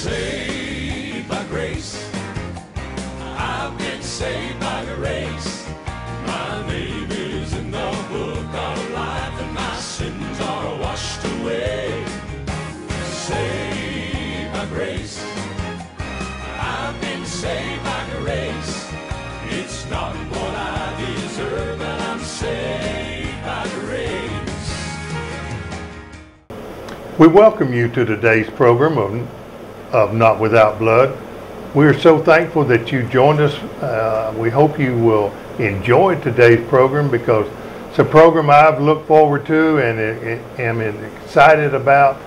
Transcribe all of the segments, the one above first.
saved by grace. I've been saved by grace. My name is in the book of life, and my sins are washed away. Saved by grace. I've been saved by grace. It's not what I deserve, but I'm saved by grace. We welcome you to today's program of, of Not Without Blood. We are so thankful that you joined us. Uh, we hope you will enjoy today's program because it's a program I've looked forward to and am excited about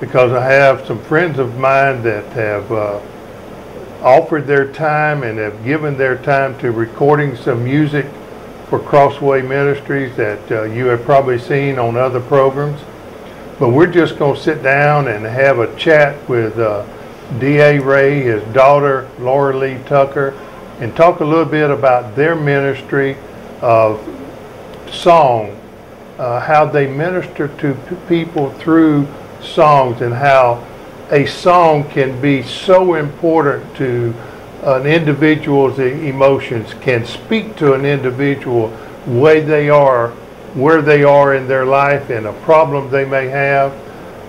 because I have some friends of mine that have uh, offered their time and have given their time to recording some music for Crossway Ministries that uh, you have probably seen on other programs. But we're just going to sit down and have a chat with uh, D.A. Ray, his daughter, Laura Lee Tucker, and talk a little bit about their ministry of song, uh, how they minister to people through songs, and how a song can be so important to an individual's emotions, can speak to an individual way they are, where they are in their life, and a problem they may have,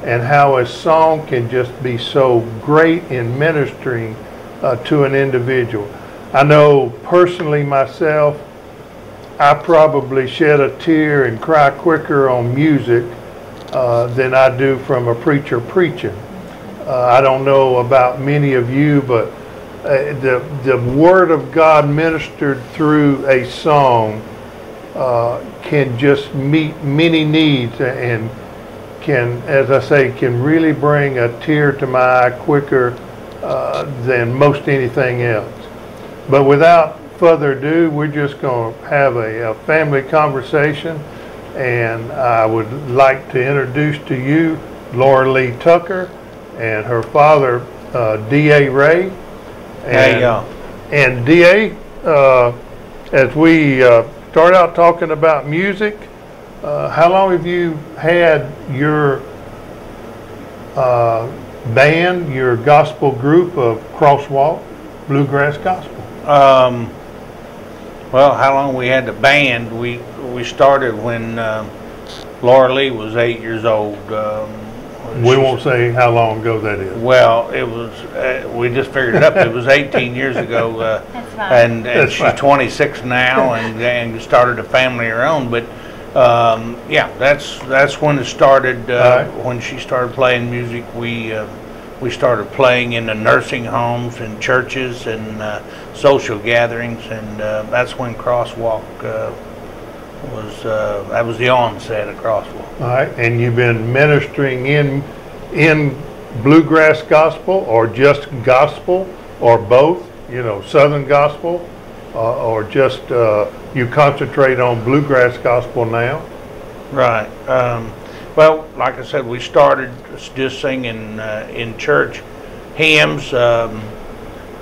and how a song can just be so great in ministering uh, to an individual. I know personally myself, I probably shed a tear and cry quicker on music uh, than I do from a preacher preaching. Uh, I don't know about many of you, but uh, the the Word of God ministered through a song uh, can just meet many needs and can, as I say, can really bring a tear to my eye quicker uh, than most anything else. But without further ado, we're just going to have a, a family conversation, and I would like to introduce to you Laura Lee Tucker and her father, uh, D.A. Ray. Hey, And- y'all. And D.A., uh, as we uh, start out talking about music, uh, how long have you had your uh, band, your gospel group of Crosswalk Bluegrass Gospel? Um, well, how long we had the band? We we started when um, Laura Lee was eight years old. Um, We won't say how long ago that is. Well, it was. Uh, we just figured it up. It was 18 years ago, uh, That's fine. and, and That's she's fine. 26 now, and, and started a family of her own. But um, yeah, that's that's when it started. Uh, right. When she started playing music, we uh, we started playing in the nursing homes and churches and uh, social gatherings, and uh, that's when Crosswalk uh, was. Uh, that was the onset of Crosswalk. All right, and you've been ministering in, in bluegrass gospel or just gospel or both, you know, southern gospel? Uh, or just, uh, you concentrate on bluegrass gospel now? Right. Um, well, like I said, we started just singing uh, in church hymns, um,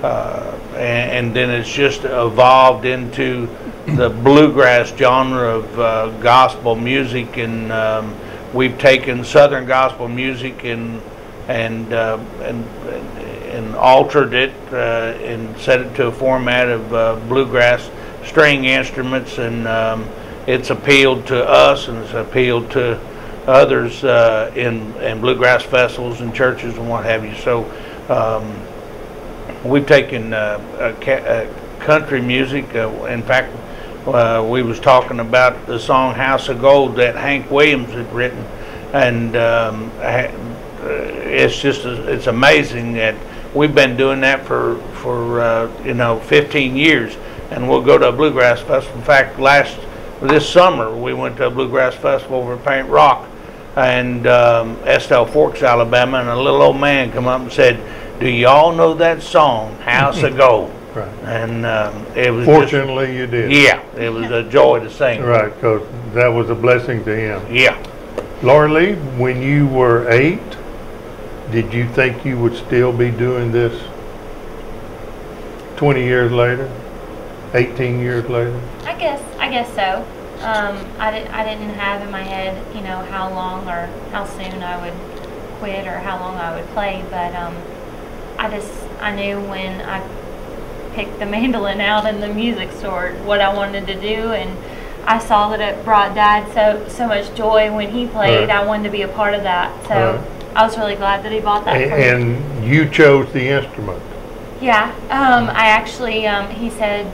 uh, and, and then it's just evolved into the bluegrass genre of uh, gospel music, and um, we've taken Southern gospel music and and uh, and and altered it uh, and set it to a format of uh, bluegrass string instruments, and um, it's appealed to us and it's appealed to others uh, in in bluegrass festivals and churches and what have you. So. Um, we've taken uh, ca- country music. Uh, in fact, uh, we was talking about the song "House of Gold" that Hank Williams had written, and um, uh, it's just it's amazing that we've been doing that for for uh, you know 15 years, and we'll go to a bluegrass festival. In fact, last this summer we went to a bluegrass festival over at Paint Rock, and um, Estelle Forks, Alabama, and a little old man come up and said, "Do y'all know that song, House of Gold?" Right. And um, it was Fortunately, you did. yeah, it was a joy to sing. Right, because that was a blessing to him. Yeah. Laura Lee, when you were eight, did you think you would still be doing this 20 years later? 18 years later? I guess I guess so. Um, I didn't I didn't have in my head you know how long or how soon I would quit or how long I would play, but um, I just I knew when I picked the mandolin out in the music store what I wanted to do, and I saw that it brought Dad so so much joy when he played. Right. I wanted to be a part of that, so Right. I was really glad that he bought that for me. And, and you chose the instrument. Yeah, um, I actually, um, he said,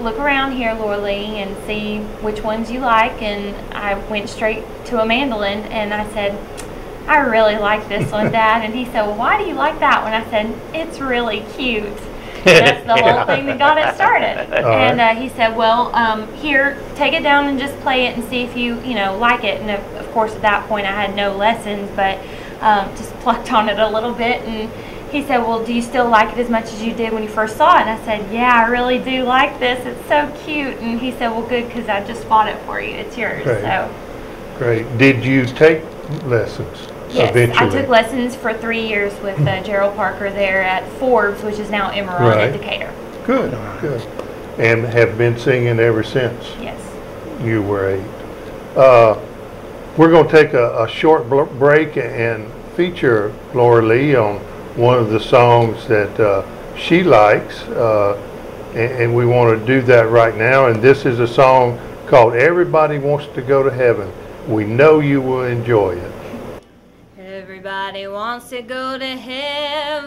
look around here, Laura Lee, and see which ones you like. And I went straight to a mandolin, and I said, I really like this one, Dad. And he said, Well, why do you like that one? I said, It's really cute. That's the whole thing that got it started. All and uh, he said, Well, um, here, take it down and just play it and see if you, you know, like it. And of, of course, at that point, I had no lessons, but um, just plucked on it a little bit. And he said, Well, do you still like it as much as you did when you first saw it? And I said, Yeah, I really do like this. It's so cute. And he said, Well, good, because I just bought it for you. It's yours. Great. So, Great. Did you take lessons yes, eventually? I took lessons for three years with uh, Gerald Parker there at Forbes, which is now Emerald Right. in Decatur. Good, good. And have been singing ever since Yes. you were eight. Uh, we're going to take a, a short bl- break and feature Laura Lee on one of the songs that uh, she likes, uh, and, and we want to do that right now. And this is a song called "Everybody Wants to Go to Heaven." We know you will enjoy it. Everybody wants to go to heaven,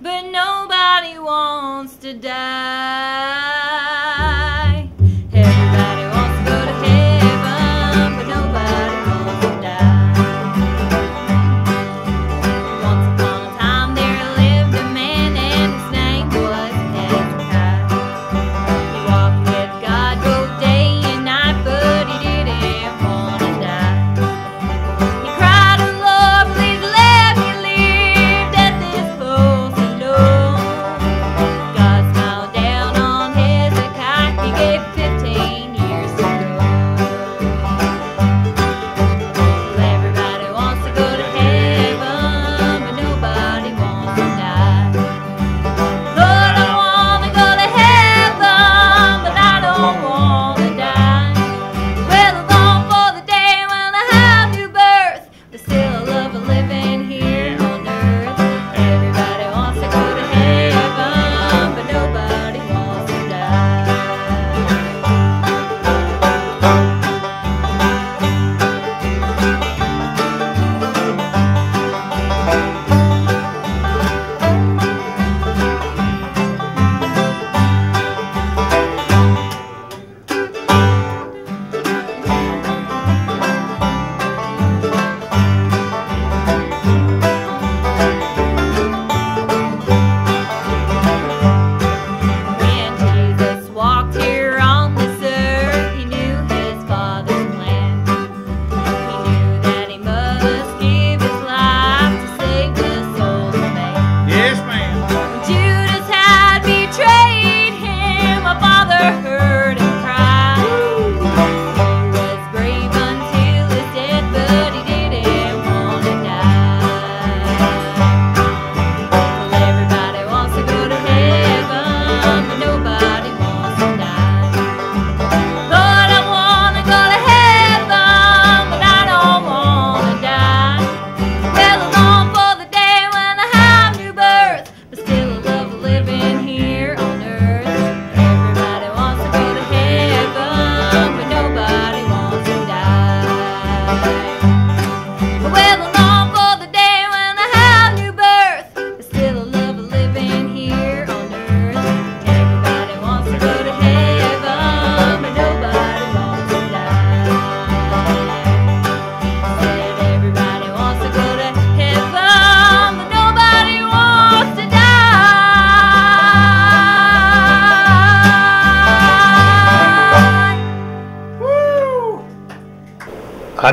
but nobody wants to die.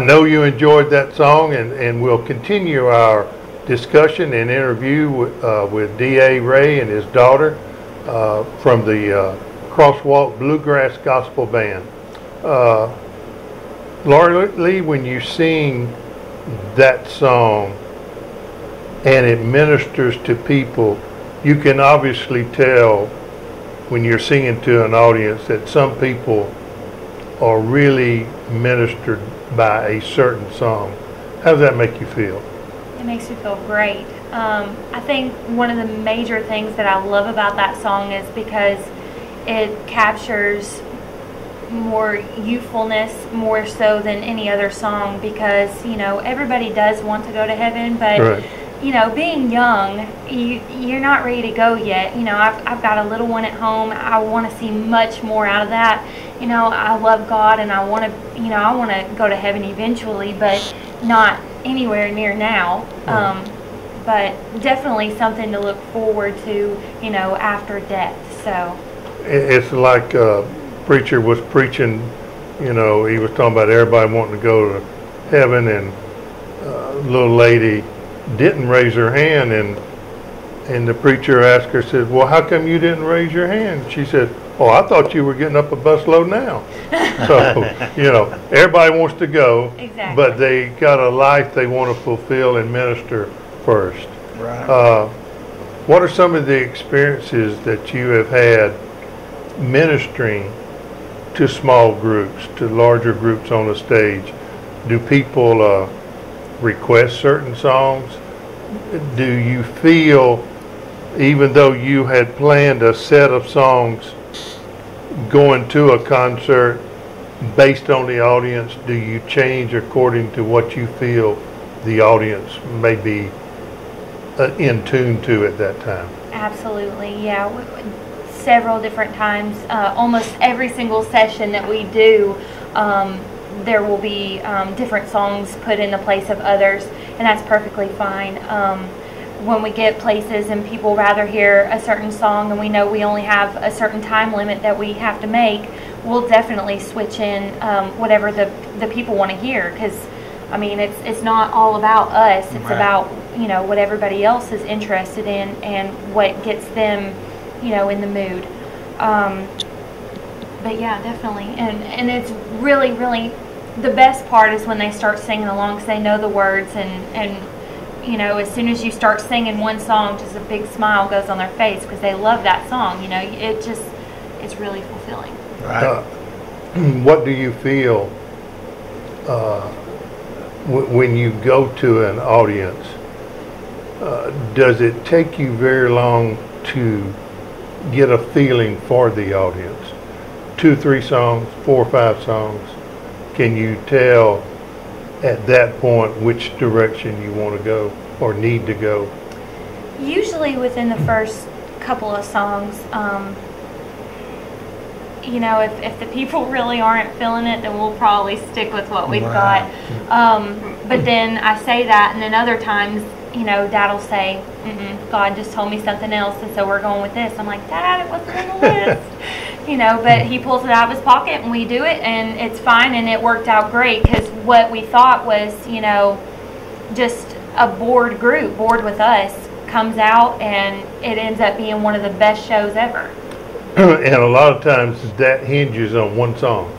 Know you enjoyed that song, and, and we'll continue our discussion and interview with, uh, with D.A. Ray and his daughter uh, from the uh, Crosswalk Bluegrass Gospel Band. Uh, Laura Lee, when you sing that song and it ministers to people, you can obviously tell when you're singing to an audience that some people are really ministered by a certain song. How does that make you feel? It makes me feel great. Um, I think one of the major things that I love about that song is because it captures more youthfulness more so than any other song because you know everybody does want to go to heaven but Right. you know being young you you're not ready to go yet you know I've, I've got a little one at home i want to see much more out of that you know i love god and i want to you know i want to go to heaven eventually but not anywhere near now. Um, but definitely something to look forward to you know after death so. It's like uh preacher was preaching, you know, he was talking about everybody wanting to go to heaven and uh, little lady didn't raise her hand and and the preacher asked her, said, well, how come you didn't raise your hand? She said, oh, I thought you were getting up a busload now. So, you know, everybody wants to go, Exactly. but they got a life they want to fulfill and minister first. Right. Uh, what are some of the experiences that you have had ministering to small groups, to larger groups on the stage? Do people uh, request certain songs? Do you feel, even though you had planned a set of songs going to a concert based on the audience, do you change according to what you feel the audience may be uh, in tune to at that time? Absolutely, yeah. W- w- Several different times, uh, almost every single session that we do, um, there will be um, different songs put in the place of others, and that's perfectly fine. Um, when we get places and people rather hear a certain song and we know we only have a certain time limit that we have to make, we'll definitely switch in um, whatever the, the people want to hear because I mean, it's it's not all about us. It's Right. about you know what everybody else is interested in and what gets them, you know, in the mood. Um, but yeah, definitely, and and it's really really the best part is when they start singing along because they know the words and and you know as soon as you start singing one song, just a big smile goes on their face because they love that song. You know, it just it's really fulfilling. right. Uh, what do you feel uh, w- when you go to an audience? Uh, does it take you very long to get a feeling for the audience? Two, three songs, four, five songs. Can you tell at that point which direction you want to go or need to go? Usually within the first couple of songs, um, you know, if, if the people really aren't feeling it, then we'll probably stick with what we've Right. got. Um, but then I say that, and then other times, you know, Dad will say, Mm-mm, God just told me something else, and so we're going with this. I'm like, Dad, it wasn't on the list. You know, but he pulls it out of his pocket and we do it, and it's fine, and it worked out great because what we thought was, you know, just a bored group, bored with us, comes out and it ends up being one of the best shows ever. and a lot of times that hinges on one song.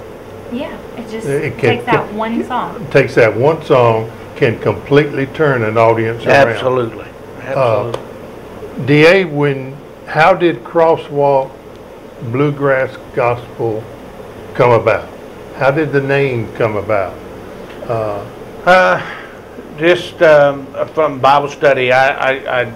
Yeah, it just It can- takes that one song. takes that one song, can completely turn an audience around. Absolutely. Uh, Absolutely. DA, when, how did Crosswalk Bluegrass Gospel come about? How did the name come about? Uh, Uh, just um, from Bible study, I, I,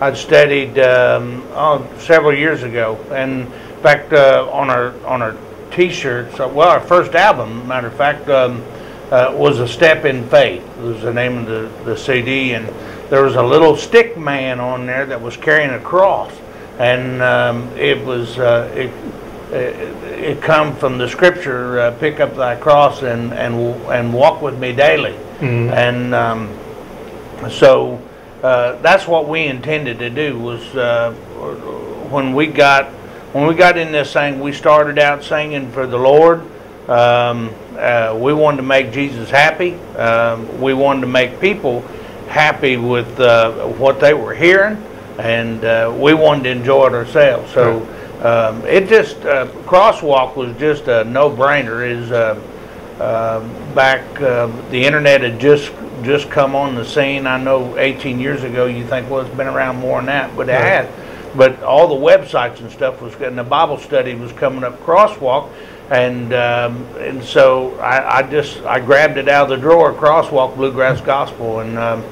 I, studied um, oh, several years ago, and in fact, uh, on our on our T-shirts, uh, well, our first album, matter of fact, um, uh, was a step in faith. Was the name of the, the CD, and there was a little stick man on there that was carrying a cross, and um, it was uh, it, it, it come from the scripture, uh, pick up thy cross and and and walk with me daily, and um, so uh, that's what we intended to do was uh, when we got when we got in this thing we started out singing for the lord. Um, uh, we wanted to make jesus happy. Um, we wanted to make people happy with uh, what they were hearing and uh, we wanted to enjoy it ourselves so um, it just uh, crosswalk was just a no-brainer is uh, um, back, uh, the internet had just just come on the scene. I know 18 years ago, you think, well, it's been around more than that, but it Right. had. But all the websites and stuff was, and the Bible study was coming up Crosswalk, and um, and so I, I just I grabbed it out of the drawer, Crosswalk Bluegrass Gospel, and um,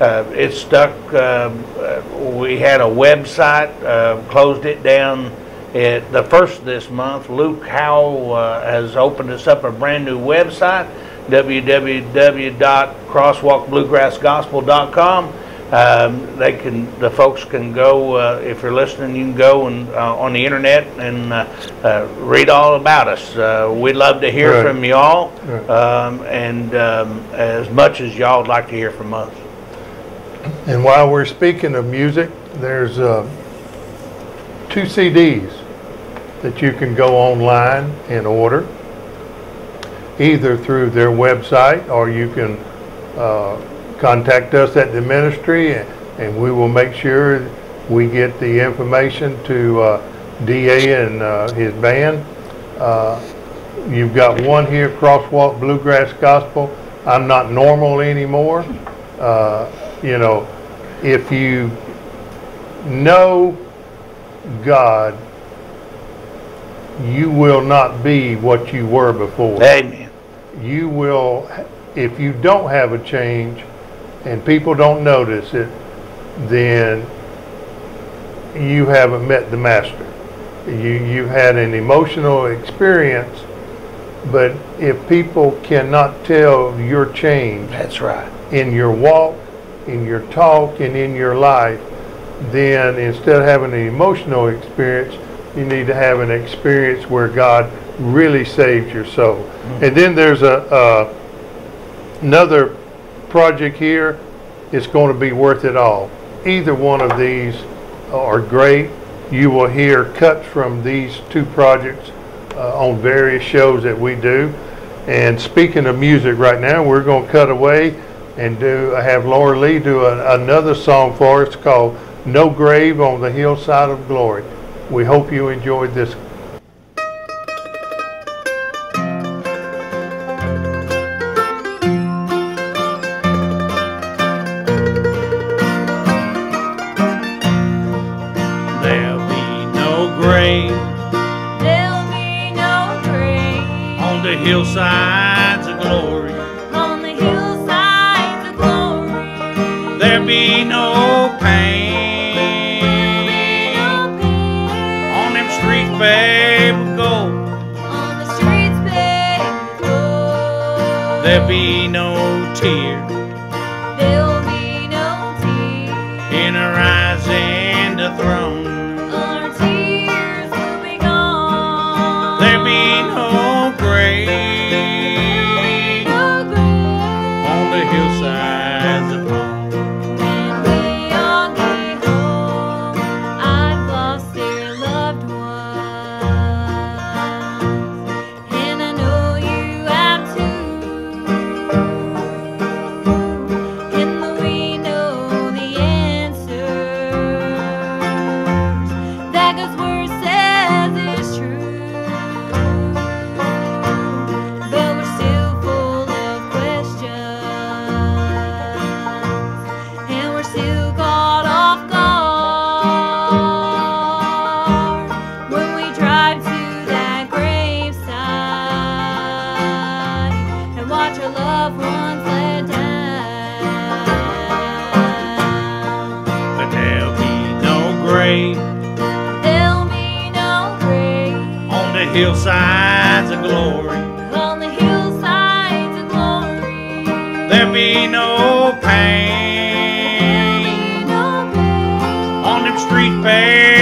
uh, it's stuck. Uh, uh, we had a website, uh, closed it down at the first of this month. Luke Howell uh, has opened us up a brand new website, www.crosswalkbluegrassgospel.com. Um, they can, the folks can go, uh, if you're listening, you can go and uh, on the internet and uh, uh, read all about us. Uh, we'd love to hear Right. from y'all, Right. um, and um, as much as y'all would like to hear from us. And while we're speaking of music, there's uh, two CDs that you can go online and order, either through their website or you can uh, contact us at the ministry and, and we will make sure we get the information to uh, DA and uh, his band. Uh, You've got one here, Crosswalk Bluegrass Gospel. I'm not normal anymore. Uh, You know, if you know God, you will not be what you were before Amen. you will, if you don't have a change and people don't notice it, then you haven't met the master. You, you've had an emotional experience, but if people cannot tell your change That's right. in your walk, in your talk, and in your life, then instead of having an emotional experience, you need to have an experience where God really saved your soul. And then there's a, uh, another project here. It's going to be worth it all. Either one of these are great. You will hear cuts from these two projects uh, on various shows that we do. And speaking of music right now, we're going to cut away and do have Laura Lee do a, another song for us called No Grave on the Hillside of Glory. We hope you enjoyed this tears. And watch loved ones let down. But there'll be no grave There'll be no grave on the hillsides of glory. on the hillsides of glory. There'll be no There'll pain be no pain on them street paved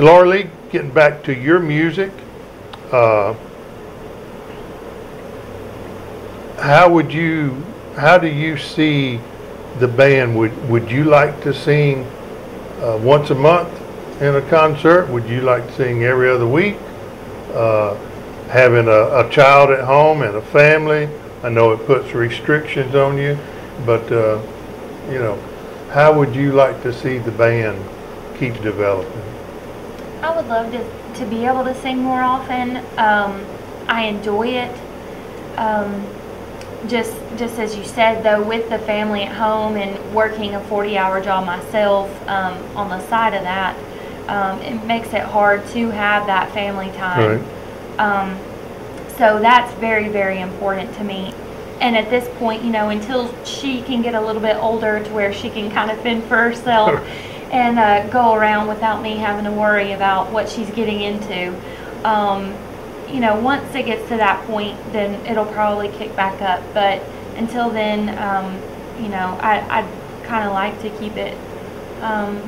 Laura Lee, getting back to your music, uh, how would you, how do you see the band? Would, would you like to sing uh, once a month in a concert? Would you like to sing every other week? Uh, having a, a child at home and a family, I know it puts restrictions on you, but, uh, you know, how would you like to see the band keep developing? I would love to, to be able to sing more often. Um, I enjoy it. Um, just just as you said though, with the family at home and working a 40-hour job myself um, on the side of that, um, it makes it hard to have that family time. Um, so that's very very important to me. And at this point, you know, until she can get a little bit older to where she can kind of fend for herself and uh, go around without me having to worry about what she's getting into. Um, you know, once it gets to that point, then it'll probably kick back up. But until then, um, you know, I, I'd kind of like to keep it um,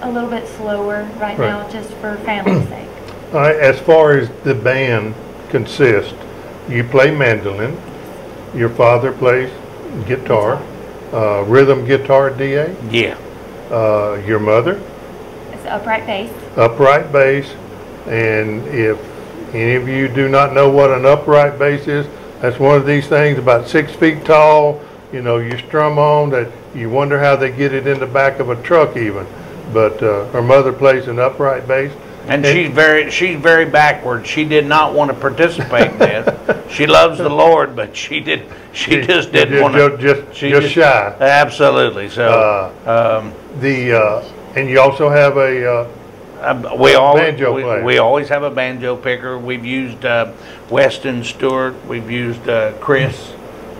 a little bit slower right, Right. now, just for family's sake. All right, as far as the band consists, you play mandolin, your father plays guitar, uh, rhythm guitar, DA, Yeah. Uh, your mother, It's upright bass. upright bass, and if any of you do not know what an upright bass is, that's one of these things about six feet tall, you know, you strum on that you wonder how they get it in the back of a truck even. But uh, her mother plays an upright bass. And she's very she's very backward. She did not want to participate in this. She loves the Lord, but she did she just didn't want to. Just, she just shy. Absolutely. So um, The, uh, and you also have a, uh, uh, we all banjo we, player. we always have a banjo picker. We've used uh, Weston Stewart. We've used uh, Chris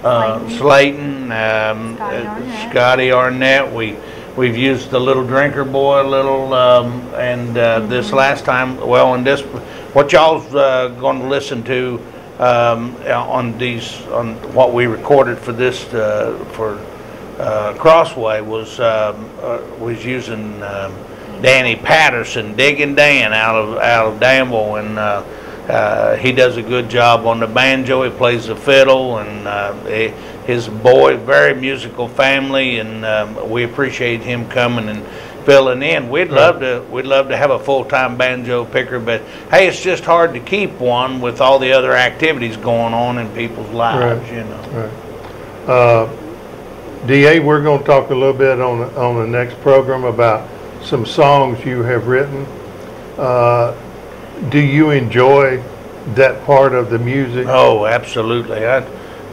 uh, Slayton, um, Scotty uh, Arnett. Scotty Arnett. We we've used the little drinker boy a little, um, and uh, this last time, well, and this, what y'all's uh, going to listen to um, on these on what we recorded for this uh, for uh, Crossway was um, uh, was using um, Danny Patterson, digging Dan out of out of Danville, and uh, uh, he does a good job on the banjo. He plays the fiddle, and uh, he, his boy, very musical family, and um, we appreciate him coming and filling in. We'd love to we'd love to have a full time banjo picker, but hey, it's just hard to keep one with all the other activities going on in people's lives, Right. you know. right. Uh, DA, we're going to talk a little bit on, the- on the next program about some songs you have written. Uh, do you enjoy that part of the music? Oh, absolutely. I,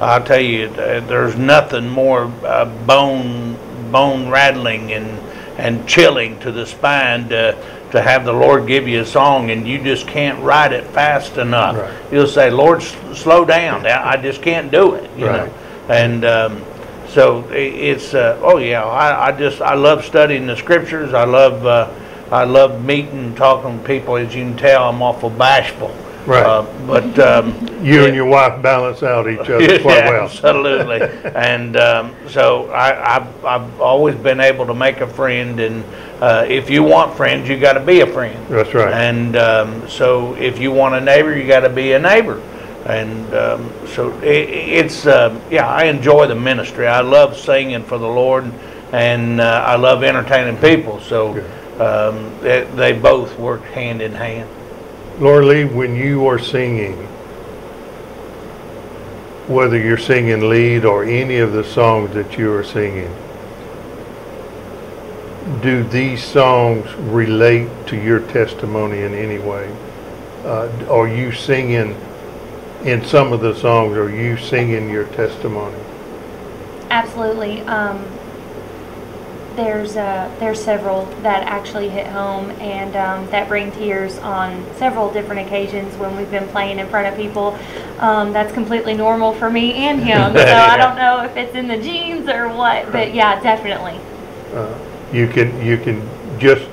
I'll tell you, there's nothing more uh, bone bone rattling and and chilling to the spine to to have the Lord give you a song and you just can't write it fast enough. Right. You'll say, "Lord, s- slow down. I I just can't do it." You Right. know, and. Um, so it's uh, oh yeah I, I just I love studying the scriptures I love uh, I love meeting talking to people as you can tell I'm awful bashful Right. uh, but um, You yeah. and your wife balance out each other quite Yeah, well. Absolutely. and um, so I, I've, I've always been able to make a friend, and uh, if you want friends, you got to be a friend. That's right. And um, so if you want a neighbor, you got to be a neighbor. And um, so i it's, um yeah, I enjoy the ministry. I love singing for the Lord, and uh, I love entertaining people. So um, they, they both work hand in hand. Laura Lee, when you are singing, whether you're singing lead or any of the songs that you are singing, do these songs relate to your testimony in any way? Uh, are you singing in some of the songs? Are you singing your testimony? Absolutely. Um, there's uh, there's several that actually hit home and um, that bring tears on several different occasions when we've been playing in front of people. Um, that's completely normal for me and him. So I don't know if it's in the genes or what, but yeah, definitely. Uh, you can you can just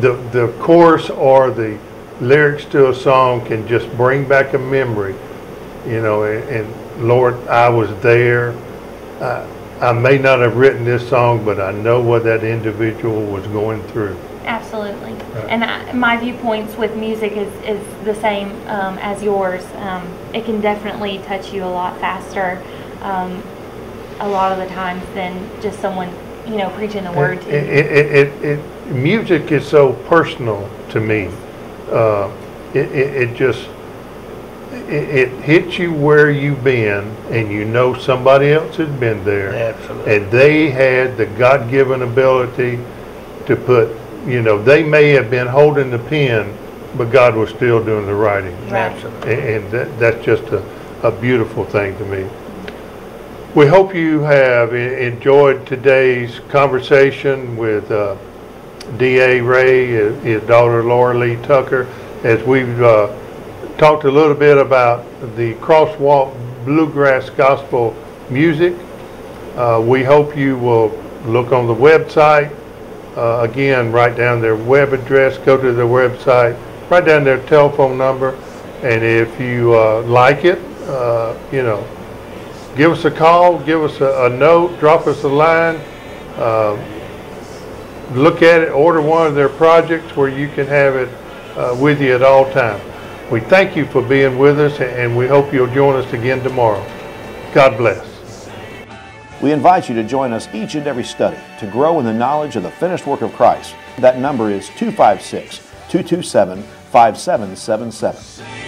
the the chorus or the lyrics to a song can just bring back a memory, you know. And, and Lord, I was there. Uh, I may not have written this song, but I know what that individual was going through. Absolutely. And I, my viewpoints with music is, is the same um, as yours. Um, it can definitely touch you a lot faster um, a lot of the times than just someone, you know, preaching the word to you. It, it, it, it, music is so personal to me. Uh, it, it, it just it, it hits you where you've been, and you know somebody else has been there, Absolutely. and they had the God-given ability to put. You know, they may have been holding the pen, but God was still doing the writing. Right. Absolutely. And, and that, that's just a, a beautiful thing to me. We hope you have e- enjoyed today's conversation with uh, D.A. Ray, his his daughter Laura Lee Tucker, as we've uh, talked a little bit about the Crosswalk Bluegrass Gospel music. Uh, We hope you will look on the website. Uh, Again, write down their web address, go to their website, write down their telephone number, and if you uh, like it, uh, you know, give us a call, give us a, a note, drop us a line. Uh, look at it, order one of their projects where you can have it uh, with you at all times. We thank you for being with us, and we hope you'll join us again tomorrow. God bless. We invite you to join us each and every study to grow in the knowledge of the finished work of Christ. That number is 256 227 5777.